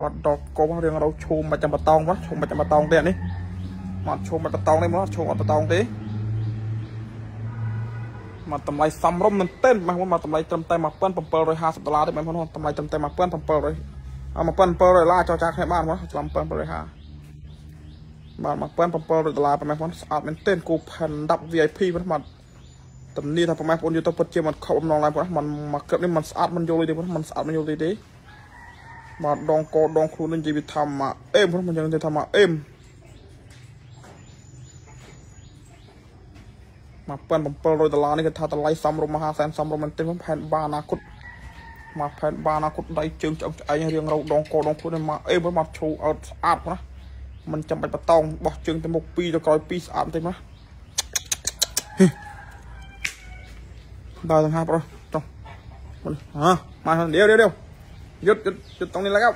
គាត់ដកកុំរៀងរោឈូមមកចាំបតងមកឈូមមកចាំបតងទេអានេះមកឈូមមកបតងនេះមកឈូមអត់បតងទេមកតម្លៃសំរុំមែនទែនបងប្អូនមកតម្លៃត្រឹមតែ1750ដុល្លារទេបងប្អូនតម្លៃត្រឹមតែ1700អ1700ដុល្លារចោះចាគ្នាបានមកឆ្នាំ1750បាទ1700ដុល្លារបងប្អូនស្អាតមែនទែនគូផាន់10 VIP បងប្អូនតំនីថាបងប្អូនយកទៅពិតជាមិនខកបំណងឡើយបងប្អូនមកគិតនេះមិនស្អាតមិនយល់ទេបងប្អូនមិនស្អាតមិនយល់ទេទេ បាទដងកោដងខ្លួននឹងនិយាយវាធម្មអេមខ្ញុំមិនចឹងទេធម្មអេម1700ដុល្លារនេះគេថាតម្លៃសំរុំមហាសែនសំរុំមែនទេផែនបាអនាគតមកផែនបាអនាគតដៃជើងឆ្អឹងឆ្អែងរៀងរោដងកោដងខ្លួននេះមកអេមមកឈូអត់ស្អាតណាមិនចាំបាច់បតងបោះជើងទៅមុខ2ទៅក្រោយ2ស្អាតទេមកដល់ទាំងហាប្រុសចុះហ៎មករៀវរៀវរៀវ หยุดหยุดหยุดตรงนี้แล้วครับ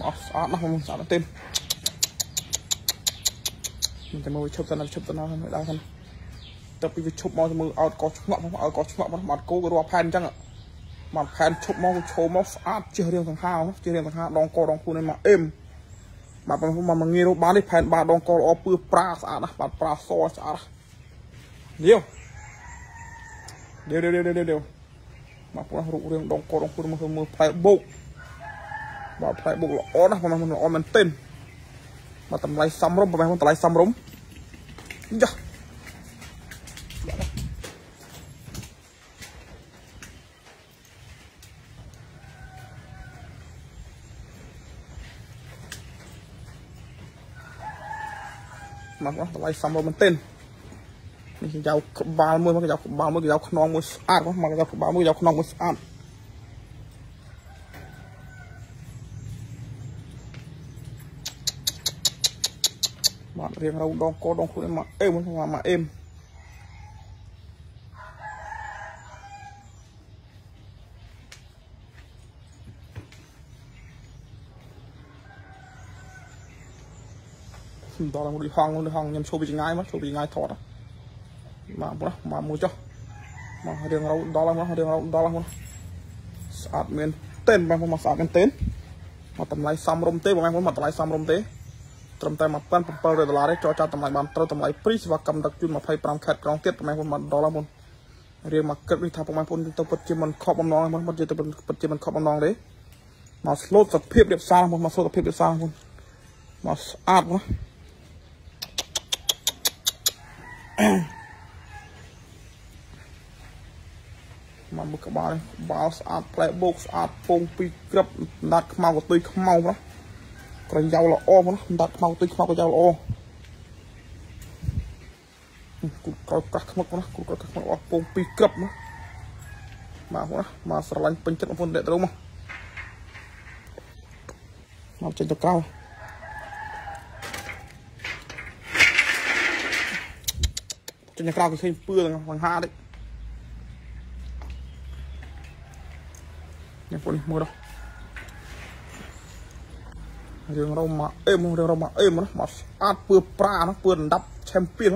មកស្អាតណាស់មកស្អាតណាស់ទេមិនតែមកឈប់សិនឈប់សិនហើយដល់ហ្នឹងទៅពីវាឈប់មកមើលអោតកោឆ្ងក់មកអោតកោឆ្ងក់មកបាត់គោក៏រាប់ផែនអញ្ចឹងមកផែនឈប់មកឈោមកស្អាតជិះរៀងសង្ហាជិះរៀងសង្ហាដងកដងខ្លួននេះមកអេមបាទបងប្អូនមកងាយរកបាននេះផែនបាទដងកល្អពឿប្រាស្អាតណាស់បាទប្រាសស្អាតនេះ เดี๋ยวเดี๋ยวเดี๋ยวเดี๋ยวមកព្រោះរូបរាងដងកដងខ្លួនមកមើលផ្លែបោកបាទផ្លែបោកល្អណាស់បងប្អូនល្អមែនទែនមកតម្លៃសំរុំបងប្អូនតម្លៃសំរុំយ៉ាមកតម្លៃសំរុំមែនទែន នេះកញ្ចៅក្បាលមួយកញ្ចៅក្បាលមួយកញ្ចៅខ្នងមួយស្អាតមកកញ្ចៅក្បាលមួយកញ្ចៅខ្នងមួយស្អាតបាទរៀងរៅដងកដងខ្លួនមកអេមមកអេមដល់មកហងនៅហងខ្ញុំចូលពីចងាយមកចូលពីចងាយថត មកបងមកមួយចុះមករឿងរៅដល់មករឿងរៅដល់មកស្អាតមែនទែនបងមកស្អាតមែនទែនមកតម្លៃសំរុំទេបងមកតម្លៃសំរុំទេត្រឹមតែ1700ដុល្លារទេចរចាតម្លៃបានត្រូវតម្លៃព្រីសេវាកម្មដឹកជូន25ខេត្តក្រុងទៀតបងមកដល់មករៀងមកគិតនេះថាបងប្អូនទៅពិតជាមិនខកបំណងមកពិតជាទៅពិតជាមិនខកបំណងទេមកស្លូតសភាពរៀបសារមកស្លូតសភាពរៀបសារមកមកស្អាតមក មកមើលក្បាលក្បាលស្អាតផ្លែបោកស្អាតពងពីក្រឹបដាត់ខ្មៅកតុយខ្មៅណាក្រញ៉ៅល្អណាដាត់ខ្មៅកតុយខ្មៅក៏យ៉ៅល្អគូកោកាស់ខ្មឹកណាគូកោកាស់ខ្មឹកអស់ពងពីក្រឹបណាមកណាមកស្រឡាញ់ពេញចិត្តបងប្អូនអ្នកទៅមកមកចេញទៅក្រៅចេញទៅក្រៅគេឃើញពឿបង្ហាតិច នេះពួកនេះមើលដល់រឿងរ៉ូមកអេមរឿងរ៉ូមកអេមមកស្អាតពឿប្រាណាពឿដណ្ដាប់ឆេមពីន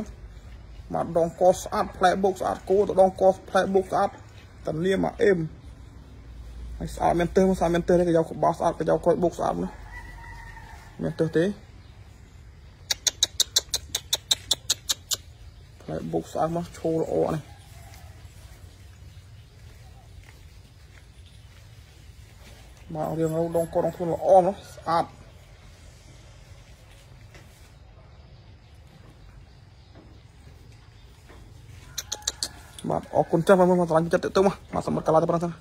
មកដងកស្អាតផ្លែបុកស្អាតគោទៅដងកផ្លែបុកស្អាតតានាមកអេមហើយស្អាតមែនទេស្អាតមែនទេគេយកក្បាលស្អាតគេយកក្រោយបុកស្អាតណាមែនទេទេផ្លែបុកស្អាតមកឈោល្អនេះ មករៀងរដងកដងខ្លួនល្អណាស់ស្អាតបាទអរគុណចាស់បងប្អូនមកឆ្លាញ់ចិត្តទៅមកមកសម្បត្តិកាឡាទៅប៉ុណ្ណឹង